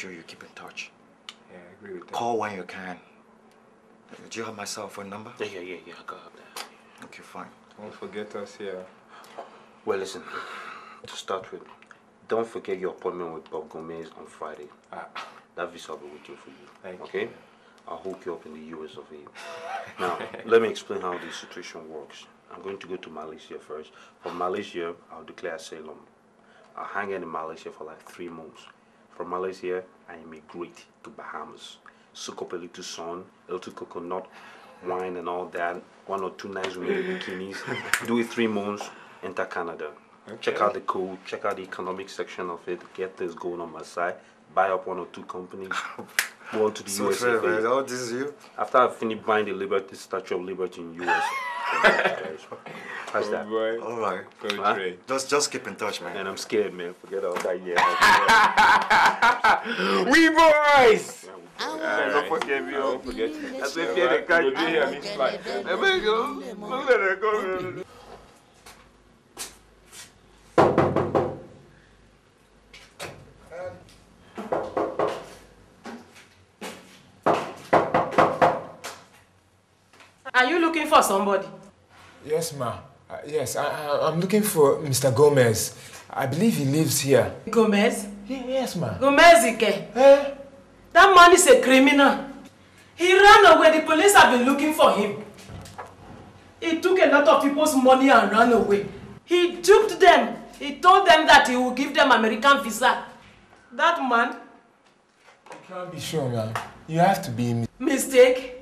sure you keep in touch. Yeah, I agree with that. Call when you can. Do you have my cell phone number? Yeah, yeah, yeah, yeah. I got that. Okay, fine. Don't forget us here. Well, listen. To start with, don't forget your appointment with Bob Gomez on Friday. Ah, That visa will be waiting for you. Thank okay? you. I'll hook you up in the US of A. Now, let me explain how this situation works. I'm going to go to Malaysia first. From Malaysia, I'll declare asylum. I'll hang out in Malaysia for like three months. From Malaysia, I immigrate to Bahamas. Soak up a little sun, a little coconut, wine and all that. One or two nice women in bikinis. Do it three months, enter Canada. Check out the code, check out the economic section of it, get things going on my side, buy up one or two companies, go on to the So US. fair, man. Oh, this is you? After I finish buying the Liberty Statue of Liberty in US. How's that? boy. All right. So Huh? Just, just keep in touch, man. And I'm scared, man. Forget all that. Yeah. we boys! yeah don't forget me. Don't forget. That's if you're the You'll be guy. here, Miss Flight. There we go. Look at her go. Are you looking for somebody? Yes, ma. Uh, yes, I, I, I'm looking for Mr. Gomez. I believe he lives here. Gomez? Ye- Yes, ma. Gomez Ike. Eh? That man is a criminal. He ran away. The police have been looking for him. He took a lot of people's money and ran away. He duped them. He told them that he will give them American visa. That man, You can't be sure, ma. You have to be. mistake.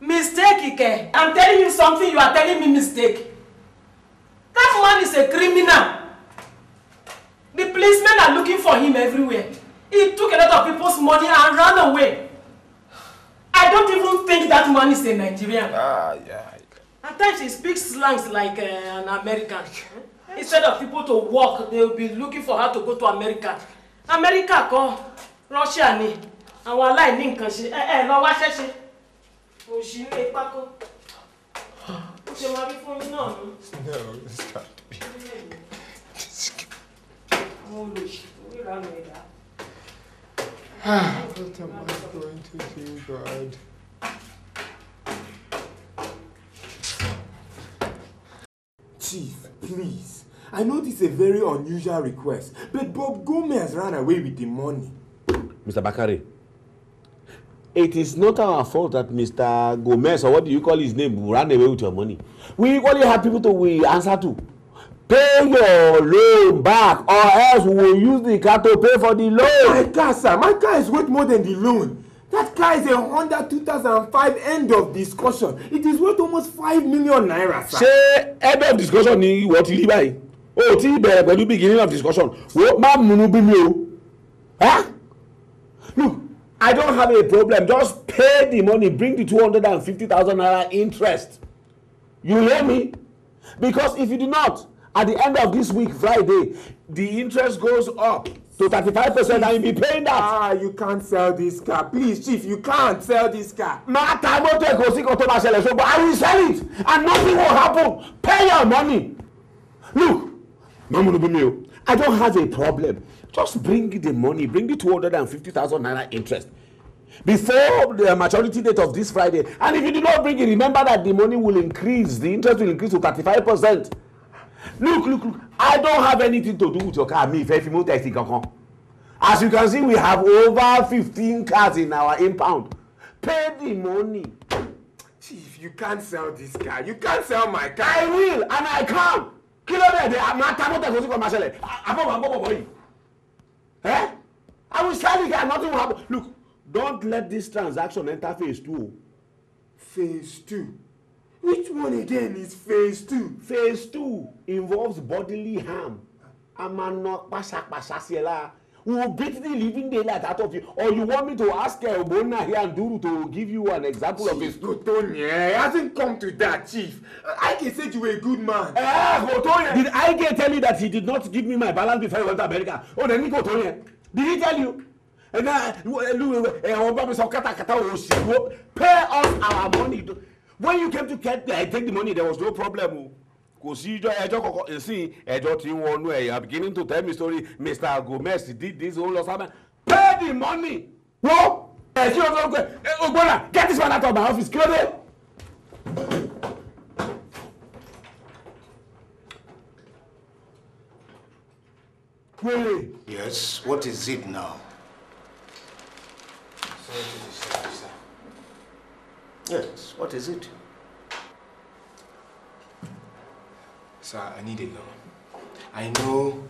Mistake, Ike. I'm telling you something, you are telling me mistake. That man is a criminal. The policemen are looking for him everywhere. He took a lot of people's money and ran away. I don't even think that man is a Nigerian. Ah, yeah. At times he speaks slangs like uh, an American. Instead of people to work, they will be looking for how to go to America. America kọ́ Russia ni àwọn aláìní nǹkan ṣe ẹ ẹ lọ wáṣẹ́ ṣe òṣì ilé pákó. Ó ṣe máa rí fún yín náà nù. No, this can't be. Àwọn olùṣì orí ìranù ẹ̀dá. What am I going to do, God? Chief, please. I know this is a very unusual request, but Bob Gomez ran away with the money. Mr. Bakare, it is not our fault that Mr. Gomez, or what do you call his name, ran away with your money. We equally have people to we answer to. Pay your loan back, or else we will use the car to pay for the My loan. car, sir, my car is worth more than the loan. That car is a Honda 2005 end of discussion. It is worth almost 5 million naira, sir. Ṣé end of discussion ni ìwọ ti rí báyìí? O ì bẹ̀rẹ̀ pẹ̀lú beginning of discussion. Wo má múnú bí mi o. Huh? Look, I don't have a problem. Just pay the money, bring the two hundred and fifty thousand naira interest. You hear me? Because if you do not, at the end of this week, Friday, the interest goes up to thirty-five percent and you be paying that. Ah, you can't sell this car. Please, Chief, you can't sell this car. Máa ta mọ́tò ẹ̀kọ́ sí kan tó máa ṣẹlẹ̀ ṣùgbọ́n I will sell it and nothing will happen. Pay your money. Look, Mamunu Bimio, I don't have a problem. Just bring the money, bring the two hundred and fifty thousand naira interest before the maturity date of this Friday. And if you do not bring it, remember that the money will increase, the interest will increase to thirty-five percent. Look, look, look, I don't have anything to do with your car. Me, if you move taxi kankan. As you can see, we have over fifteen cars in our impound. Pay the money. Chief, you can't sell this car. You can't sell my car. I will and I can. Kí ló dé dé àmọ́ àtàmọ́tò ẹ̀kọ́ sí kan máa ṣẹlẹ̀? Àbọ̀ wà gbọ́ bọ̀bọ̀ yìí. Eh? I will sell the car, nothing will happen. Look, don't let this transaction enter phase two. o. Phase 2. Which one again is phase 2? Phase two involves bodily harm. A máa ná pàṣàpàṣà sí ẹ lára. We will beat the living daylight out of you. Or you want me to ask Obona here and Duru to give you an example of Chief, his. no, Tony, eh, it hasn't come to that, Chief. I can say you were a good man. Eh, tó yẹn. Did I get tell you that he did not give me my balance before he went to America? Oh, then he yẹn. Did he tell you? And now, ẹ̀wọ̀n bá mi sọ kátàkátà wo pay us our money. When you came to get I take the money there was no problem o. Kò sí ijọ́ ẹjọ́ kọ̀ọ̀kan ìsìn ẹjọ́ tí ń wọnú ẹ̀ you are beginning to tell me story Mr. Gomez did this òun lọ sábẹ́. Pay the money. Whoa! Ẹ kí o tó gbé Ogbonna get this man out of my office kí ló dé? Wait. Yes, what is it now? Sorry Yes, what is it? Sir, I need a loan. I know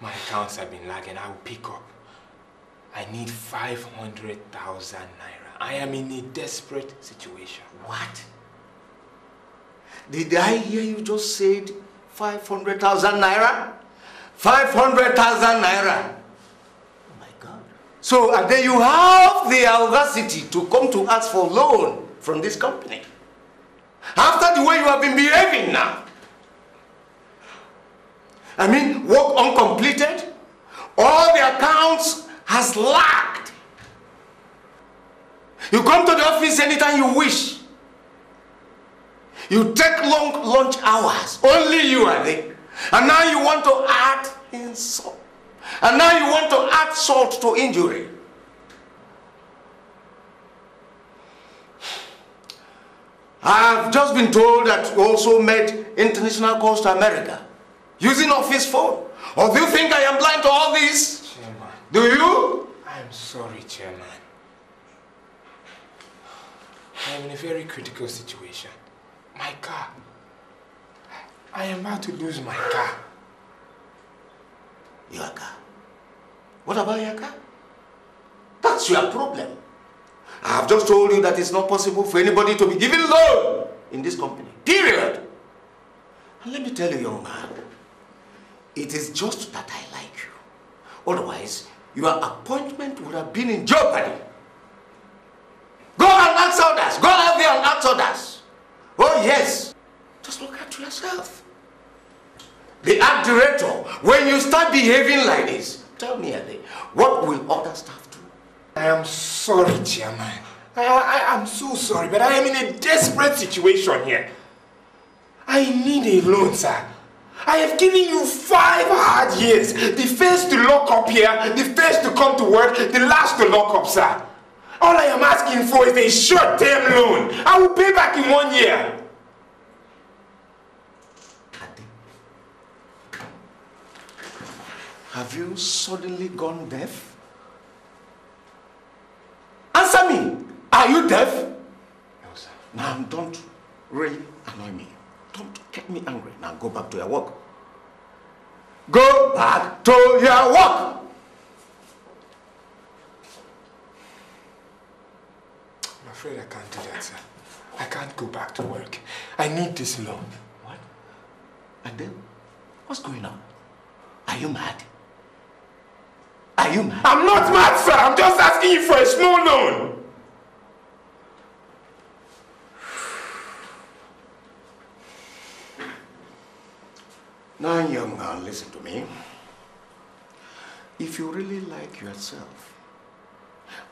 my accounts have been lagging. I will pick up. I need 500,000 naira. I am in a desperate situation. What? Did I hear you just said 500,000 naira? 500,000 naira. Oh my God. So, and then you have the audacity to come to ask for loan from this company. After the way you have been behaving now. I mean, work uncompleted. All the accounts has lagged. You come to the office anytime you wish. You take long lunch hours. Only you are there. And now you want to add insult. And now you want to add salt to injury. I've just been told that you also made international calls to America using office phone. Or do you think I am blind to all this? Chairman, Do you? I am sorry, Chairman. I am in a very critical situation. My car. I am about to lose my car. Your car. What about your car? That's your problem. I have just told you that it's not possible for anybody to be given loan in this company. Period. And let me tell you, young man, it is just that I like you. Otherwise, your appointment would have been in jeopardy. Go and ask others. Go out there and ask others. Oh, yes. Just look at yourself. The art director, when you start behaving like this, tell me, Ade, what will other staff do? I am sorry, Chairman. I, I, I'm so sorry, but I am in a desperate situation here. I need a loan, sir. I have given you five hard years. The first to lock up here, the first to come to work, the last to lock up, sir. All I am asking for is a short-term loan. I will pay back in one year. Have you suddenly gone deaf? Answer me. Are you deaf? No, sir. Now don't really annoy me. Don't get me angry. Now go back to your work. Go back to your work. I'm afraid I can't do that, sir. I can't go back to work. I need this loan. What? And then, what's going on? Are you mad? Are you mad? I'm not mad, sir. I'm just asking you for a small loan. Now, young man, listen to me. If you really like yourself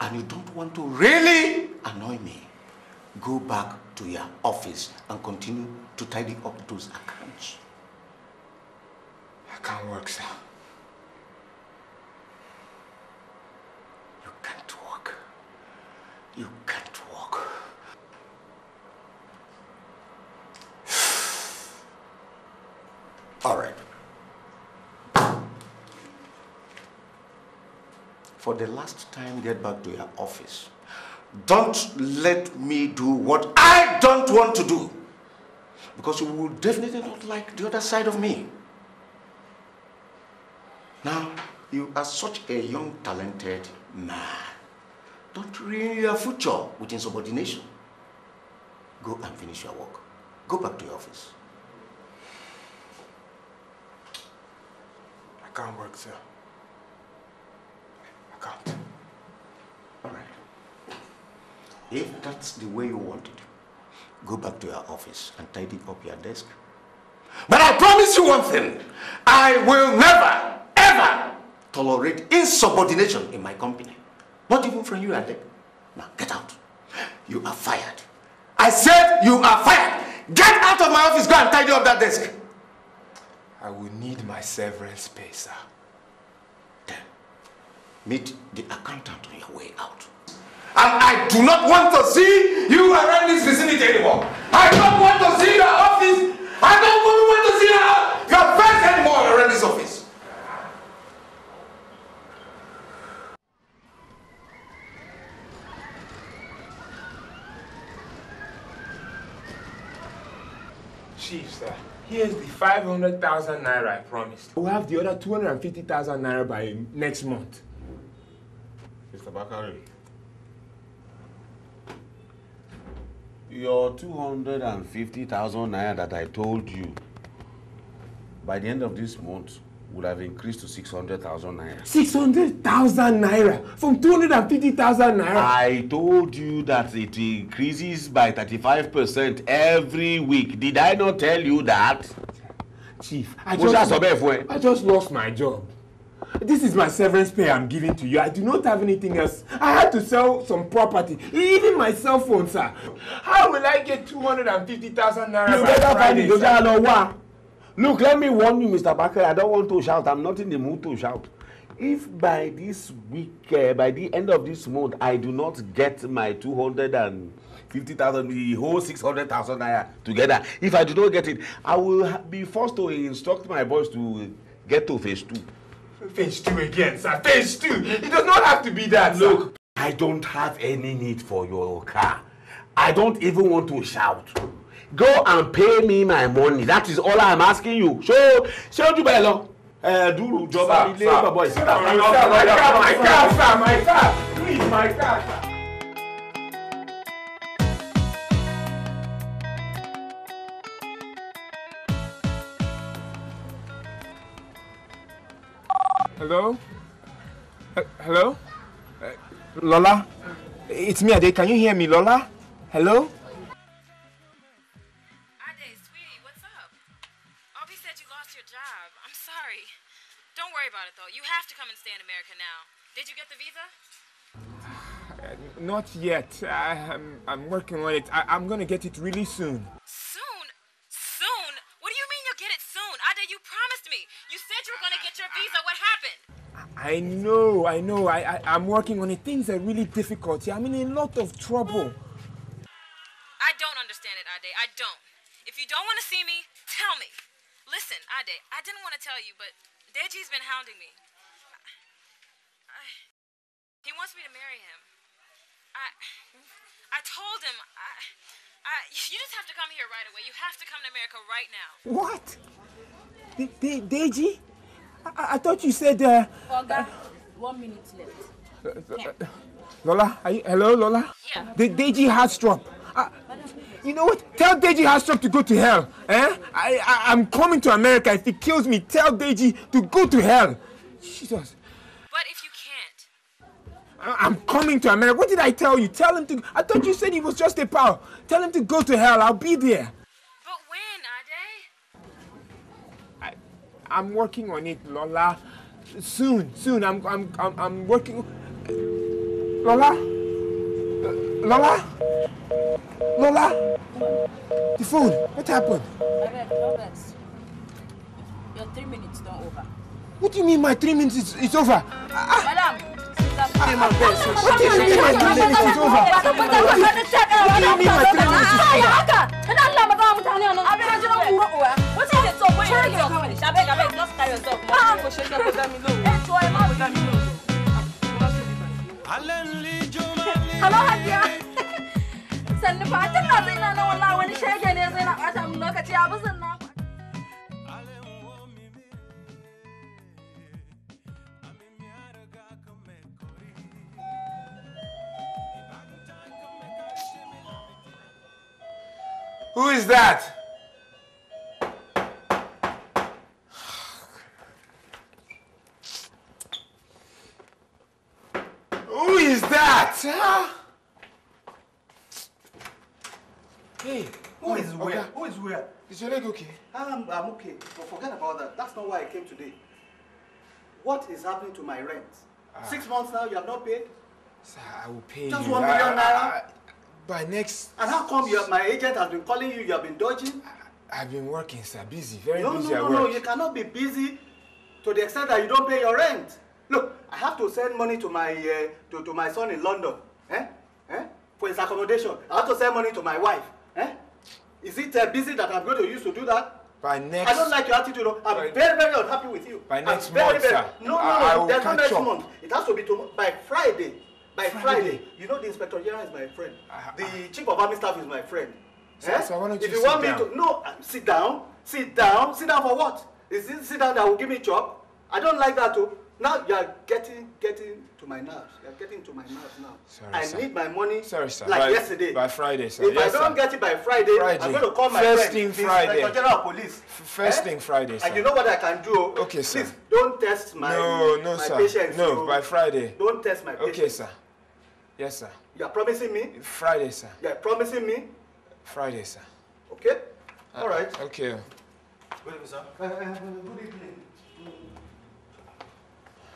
and you don't want to really annoy me, go back to your office and continue to tidy up those accounts. I can't work, sir. You can't walk. You can't walk. All right. For the last time, get back to your office. Don't let me do what I don't want to do. Because you will definitely not like the other side of me. Now, you are such a young, talented man. Don't ruin your future with insubordination. Go and finish your work. Go back to your office. I can't work, sir. I can't. All right. If that's the way you want it, go back to your office and tidy up your desk. But I promise you one thing. I will never, ever tolerate insubordination in my company. Not even from you, Ade. Now, get out. You are fired. I said you are fired. Get out of my office. Go and tidy up that desk. I will need my severance pay, sir. Then, meet the accountant on your way out. And I do not want to see you around this vicinity anymore. I don't want to see your office. I don't want to see your, your face anymore around this office. Chief, sir, here's the 500,000 naira I promised. We'll have the other 250,000 naira by next month. Mr. Bakare. Your 250,000 naira that I told you by the end of this month would have increased to 600,000 naira. 600,000 naira from 250,000 naira. I told you that it increases by 35% every week. Did I not tell you that? Chief, I just. I just lost my job. This is my severance pay I'm giving to you. I do not have anything else. I had to sell some property, even my cell phone, sir. How will I get 250,000 naira You better find it. Look, let me warn you, Mr. Bakari. I don't want to shout. I'm not in the mood to shout. If by this week, uh, by the end of this month, I do not get my 250,000, the whole 600,000 naira together, if I do not get it, I will be forced to instruct my boys to get to phase two. Phase two again, sir. Phase two. It does not have to be that. sir. Look, I don't have any need for your car. I don't even want to shout. Go and pay me my money. That is all I'm asking you. So, ṣé ojú bẹ́ẹ̀ lọ? Ẹ dúró jọba ilé bàbá. Sir, my car, my car, my car, sir, my car. Please, my car. Hello? Hello? Uh, Lola? It's me, Ade. Can you hear me, Lola? Hello? Said you lost your job. I'm sorry. Don't worry about it, though. You have to come and stay in America now. Did you get the visa? Uh, not yet. I, I'm, I'm working on it. I, I'm gonna get it really soon. Soon? Soon? What do you mean you'll get it soon? Ada, you promised me. You said you were gonna get your visa. What happened? I know, I know. I, I, I'm working on it. Things are really difficult. I'm in a lot of trouble. I don't understand it, Ade. I don't. If you don't want to see me, tell me. Listen, Ade, I didn't want to tell you, but Deji's been hounding me. I, he wants me to marry him. I, I told him. I, I, you just have to come here right away. You have to come to America right now. What? De- De- Deji? I, I thought you said, uh, Oga, uh, one minute left. Uh, uh, Lola, are you, hello, Lola? Yeah. De- Deji Harstrop. You know what? Tell Deji Harstrop to go to hell. Eh? I, I, I'm coming to America. If he kills me, tell Deji to go to hell. Jesus. But if you can't, I- I'm coming to America. What did I tell you? Tell him to. I thought you said he was just a pal. Tell him to go to hell. I'll be there. but when, Ade? I, I'm working on it, Lola. Soon, soon. I'm, I'm, I'm, I'm working. Lola, Lola, Lola. The phone. What happened? Abeg, no vex. Your three minutes don over. What do you mean my three minutes is, is over? Madam, sit down. What do you mean my three minutes is over? What do you mean my three minutes is over? haka? Dan Allah magana mutane nan. Abeg, na jira kuro uwa. What is it so? Where you your company? Abeg, abeg, just carry yourself. Ah, ko shege ko dami lo. Eh, so e ma ko dami lo. Hello, Hajiya. Who is that? Where? Oga, Who is where? Is your leg okay? I'm, I'm okay, but forget about that. That's not why I came today. What is happening to my rent? Six months now, you have not paid? Sir, I will pay Just you. one I- million I- naira? I- by next. And how come you, my agent has been calling you, you have been dodging? I've been working, sir. Busy, very No, busy no, at no, work. no, you cannot be busy to the extent that you don't pay your rent. Look, I have to send money to my uh, to, to my son in London. Eh? Eh? For his accommodation. I have to send money to my wife. Is it uh, busy that I'm going to use to do that? By next. I don't like your attitude. oh. I'm very, very unhappy with you. By I'm next very, month, very, sir. No, no, I- I no. will There's no next up. month. It has to be tomorrow by Friday. By Friday. Friday. You know the Inspector General is my friend. the Chief of Army Staff is my friend. Sir, Eh? sir, why don't if you you sit want down? me to no, uh, sit down, sit down, sit down for what? Is it sit down that will give me job? I don't like that too. Now you are getting getting to my nerves. You are getting to my nerves now. Sorry, I sir. need my money Sorry, sir. like by, yesterday. By Friday, sir. If yes, I don't sir. get it by Friday, Friday. I'm going to call my First friend, thing Friday. Inspector General of Police. First Eh? thing Friday, sir. And you know what I can do? Okay, sir. Please don't test my no, no, my sir. patience. no, so by Friday. Don't test my patience. Okay, sir. Yes, sir. You are promising me? Friday, sir. You are promising me? Friday, sir. Okay. All right. Okay. Good evening, sir. Uh, uh, good evening.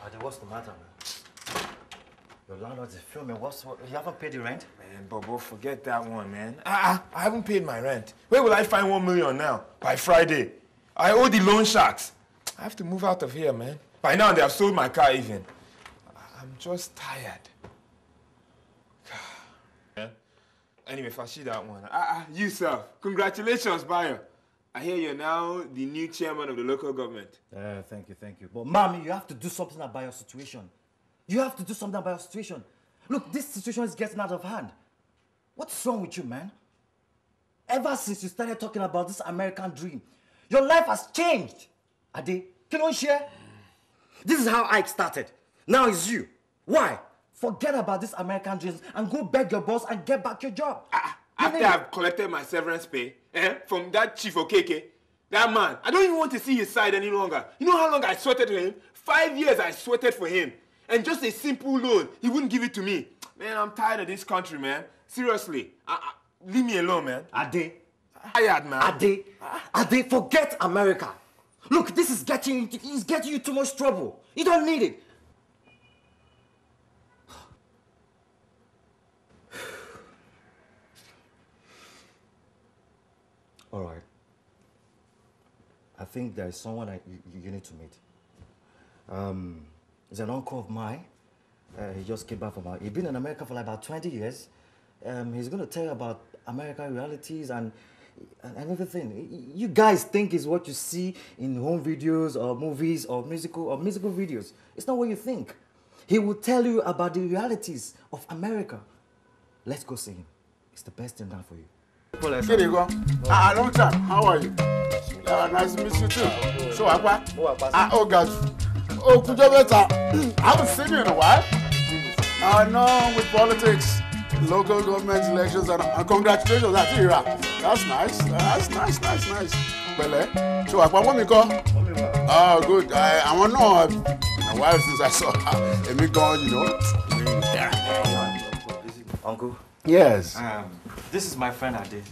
Ade, what's the matter, man? Your landlord is filming. What's what? You haven't paid the rent? Man, Bobo, forget that one, man. Ah, ah, I haven't paid my rent. Where will I find one million now? By Friday. I owe the loan sharks. I have to move out of here, man. By now, they have sold my car even. I'm just tired. Man. Anyway, Fashi that one. Ah, ah, you, sir. Congratulations, Bayo. I hear you're now the new chairman of the local government. Uh, thank you, thank you. But, mommy, you have to do something about your situation. You have to do something about your situation. Look, this situation is getting out of hand. What's wrong with you, man? Ever since you started talking about this American dream, your life has changed. Ade, can you share? This is how Ike started. Now it's you. Why? Forget about this American dreams and go beg your boss and get back your job. After I've collected my severance pay eh, from that chief Okeke, that man, I don't even want to see his side any longer. You know how long I sweated for him? Five years I sweated for him. And just a simple loan, he wouldn't give it to me. Man, I'm tired of this country, man. Seriously. I, I, leave me alone, man. Ade. Tired, man. Ade. Ade, forget America. Look, this is getting, it's getting you too much trouble. You don't need it. All right. I think there is someone that you, you need to meet. Um, it's an uncle of mine. Uh, he just came back from. He's been in America for like about 20 years. Um, he's going to tell you about American realities and, and everything. You guys think is what you see in home videos or movies or musical or musical videos. It's not what you think. He will tell you about the realities of America. Let's go see him. It's the best thing done for you. Here you go. Ah, long time. How are you? Yeah, nice to meet you too. So, Akwa? Ah, oh God. Oh, could you better? I haven't seen you in a while. I know with politics, local government elections, and, and congratulations, that's Ira. That's nice. That's nice, nice, nice. Bele. So, Akwa, what me call? Oh, good. I, I want to know. It's been a while since I saw her. Let me go, you know. Uncle? Yes. Um, this is my friend Ade.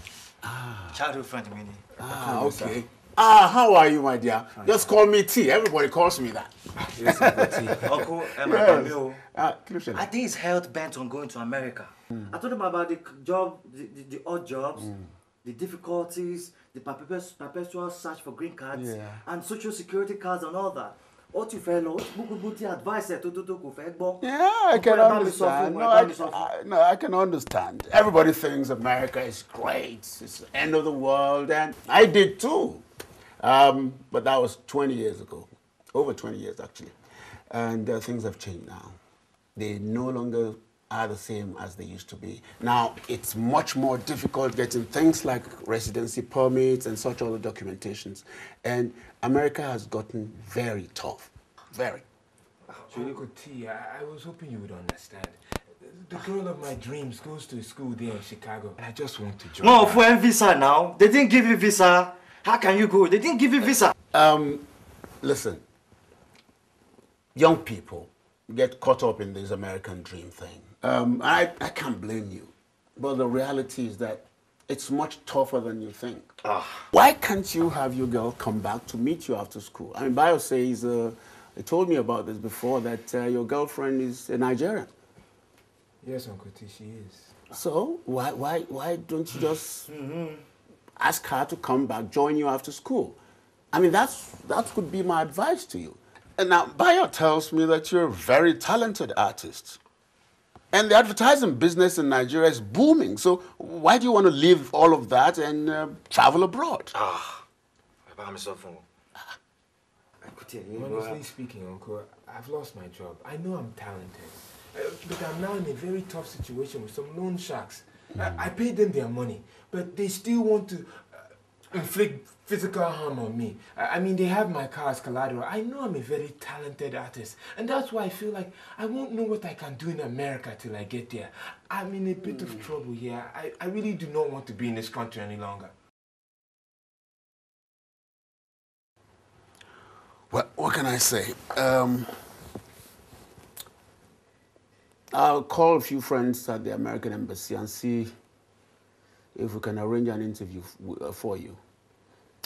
Childhood friend, Mini. Ah, okay. Ah, how are you, my dear? Just call me T. Everybody calls me that. Yes, Uncle Yes. Ah, ṣẹlẹ̀? I think he's held bent on going to America. I told him about the job, the, the, the odd jobs, the difficulties, the perpetual, perpetual search for green cards, Yeah. and social security cards and all that. Ó ti fẹ́ lọ, gbogbo ti advice ẹ̀ tó tó tó kò fẹ́ gbọ́. Yeah, I can understand. No, I. I- no, I can understand. Everybody thinks America is great. It's the end of the world, and I did too. Um, but that was 20 years ago, over 20 years actually. And uh, things have changed now. They no longer are the same as they used to be. Now, it's much more difficult getting things like residency permits and such other documentations. And America has gotten very tough, very. Uncle T, I, I was hoping you would understand. The girl of my dreams goes to school there in Chicago, and I just want to join. No, her. for M visa now. They didn't give you visa. How can you go? They didn't give you visa. Um, listen, young people get caught up in this American dream thing. Um, I, I can't blame you. But the reality is that it's much tougher than you think. Why can't you have your girl come back to meet you after school? I mean, Bayo says, uh, he told me about this before, that uh, your girlfriend is a Nigerian. Yes, Uncle T, she is. So why, why, why don't you just ask her to come back, join you after school? I mean, that's, that could be my advice to you. And now, Bayo tells me that you're a very talented artist. And the advertising business in Nigeria is booming. So why do you want to leave all of that and uh, travel abroad? Ah, I'm so fun. Honestly speaking, Uncle, I've lost my job. I know I'm talented. Uh, but I'm now in a very tough situation with some loan sharks. I, I paid them their money, but they still want to uh, inflict physical harm on me. I, I mean, they have my car as collateral. I know I'm a very talented artist, and that's why I feel like I won't know what I can do in America till I get there. I'm in a bit of trouble here. I, I really do not want to be in this country any longer. Well, what can I say? Um, I'll call a few friends at the American Embassy and see if we can arrange an interview uh, for you.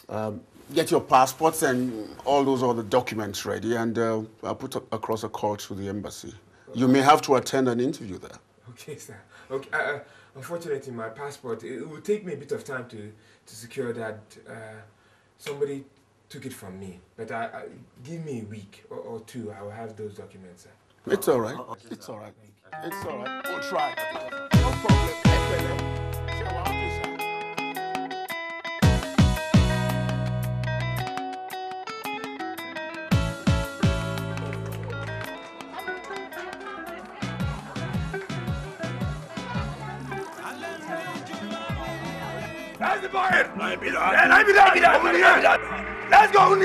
Um, get your passports and all those other documents ready, and uh, I'll put a- across a call to the embassy. You may have to attend an interview there. Okay, sir. Okay. Uh, uh, unfortunately, my passport, it, it will take me a bit of time to, to secure that. Uh, somebody took it from me. But I, I, give me a week or, or two, I will have those documents, sir. It's all right. It's all right. It's all right. We'll try. No problem. Let's go in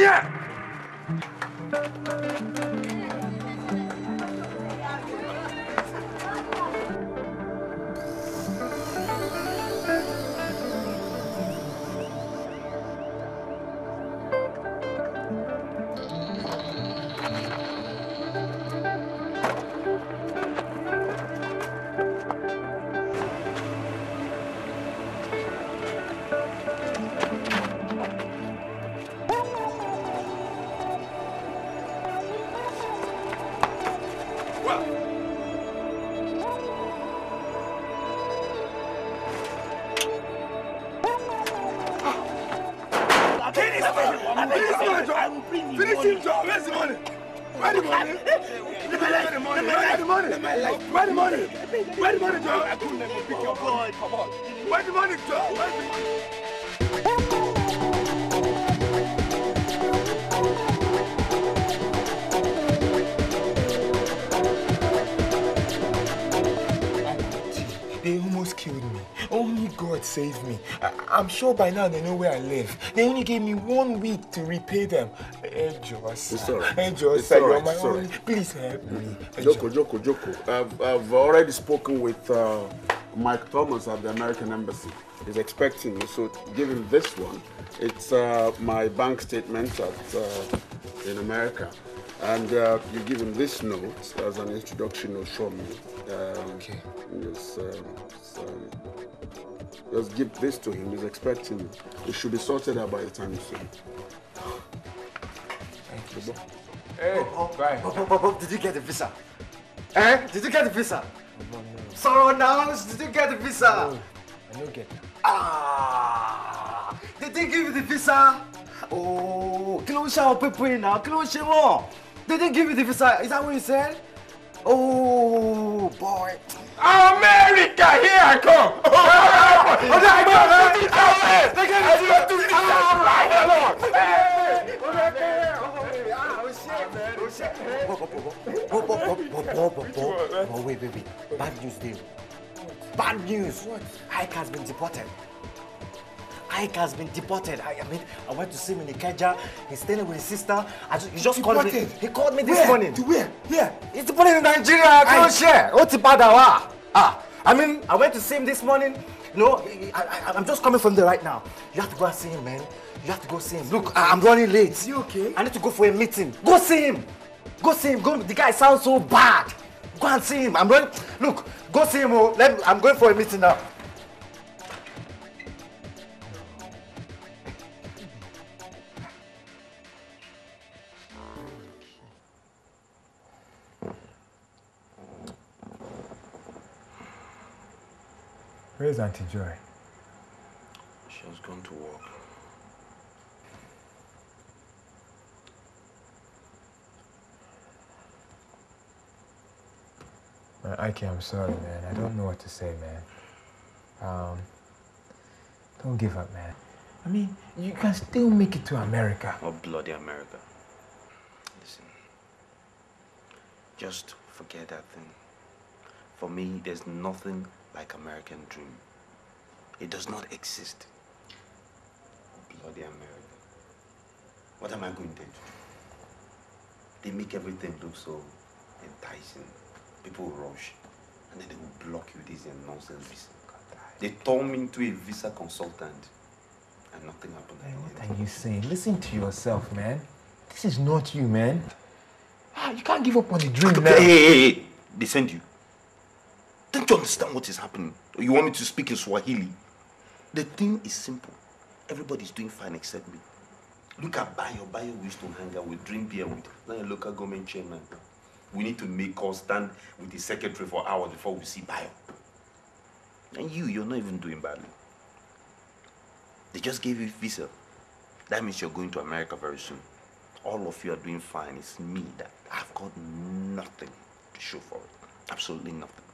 pick your boy. Come on. Where the money, Joe? Where's the money? They almost killed me. Only God saved me. I, I'm sure by now they know where I live. They only gave me one week to repay them. Eh, Ejo, It's all right. Eh, Ejo, It's sir, all you're my It's all only. right. Please help mm. me. Eh, Joko, Joko, Joko. I've, I've already spoken with uh, Mike Thomas at the American Embassy. is expecting me. so give him this one. It's uh, my bank statement at, uh, in America. And uh, you give him this note as an introduction note show me. Um, okay. Just, um, so, just give this to him. He's expecting you. It should be sorted out by the time you see him. Thank you. Hey, bye. Bob, Bob, Bob, Bob, did you get the visa? Eh? Did you get the visa? Sorrow now, did you get the visa? I don't get Ah! Did they give you the visa? Oh, kí ló ń ṣe àwọn people yìí now? Kí ló ń ṣe wọ́n? They didn't give you the visa. Is that what you said? Oh, boy. America, here I come. Oh, oh, my God. They gave me the visa. Right along. Hey. Oh, wait, wait, wait. Bad news, Dave. Bad news. What? Ike has been deported. Ike has been deported. I, I mean, I went to see him in Ikeja. He's staying with his sister. I just, he just called me. Deported? He called me this Where? morning. To where? Here. He's deported in Nigeria. I can't share. Ó ti padà wá. Ah, I mean, I went to see him this morning. You know, I, I, I'm just coming from there right now. You have to go and see him, man. You have to go see him. Look, I, I'm running late. He okay? I need to go for a meeting. Go see him. Go see him. Go. The guy sounds so bad. Go and see him. I'm going. Look, go see him. Oh, let me, I'm going for a meeting now. Where's Auntie Joy? She has gone to work. Uh, Ike, I'm sorry, man. I don't know what to say, man. Um, don't give up, man. I mean, you can still make it to America. Oh, bloody America. Listen. Just forget that thing. For me, there's nothing like American dream. It does not exist. Bloody America. What am I going to do? They make everything look so enticing. People rush. And then they will block you with this nonsense visa. They turned me into a visa consultant. And nothing happened. Man, what are you saying? Listen to yourself, man. This is not you, man. Ah, you can't give up on the dream now. Hey, hey, hey, hey. They send you. Don't you understand what is happening? You want me to speak in Swahili? The thing is simple. Everybody's doing fine except me. Look at Bayo. Bayo we used to hang out with, drink beer with. Now a local government chairman. We need to make us stand with the secretary for hours before we see Bayo. And you, you're not even doing badly. They just gave you visa. That means you're going to America very soon. All of you are doing fine. It's me that I've got nothing to show for it. Absolutely nothing.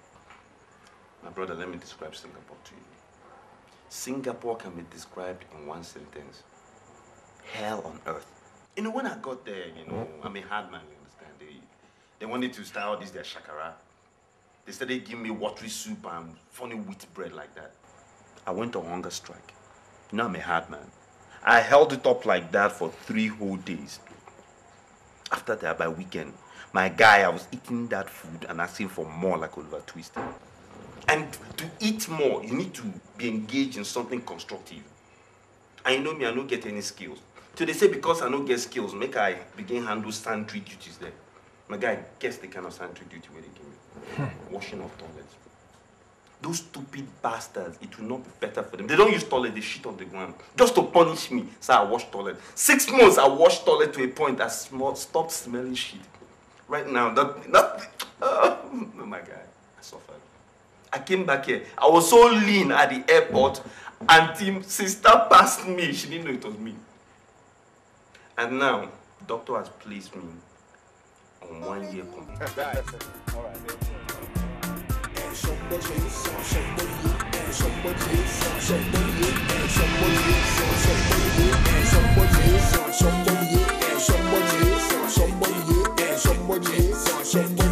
My brother, let me describe Singapore to you. Singapore can be described in one sentence. Hell on earth. You know, when I got there, you know, mm-hmm. I'm a hard man, you understand? They, they wanted to style this their shakara. They started giving me watery soup and funny wheat bread like that. I went on hunger strike. You know, I'm a hard man. I held it up like that for three whole days. After that, by weekend, my guy, I was eating that food and asking for more like Oliver Twist. And to eat more, you need to be engaged in something constructive. You know me, I don't get any skills. So they say because I don't get skills, make I begin handle sanitary duties there. My guy, guess the kind of sanitary duty where they give me. Hmm. Washing of toilets. Those stupid bastards, it will not be better for them. They don't use toilet, they shit on the ground. Just to punish me. So I wash toilet. Six months I washed toilet to a point I stopped smelling shit. Right now, that, that oh my guy, I suffered. I came back here. I was so lean at the airport, and Tim sister passed me. She didn't know it was me. And now, doctor has placed me on one year complete. All right. Somebody, somebody, somebody, somebody, somebody, somebody,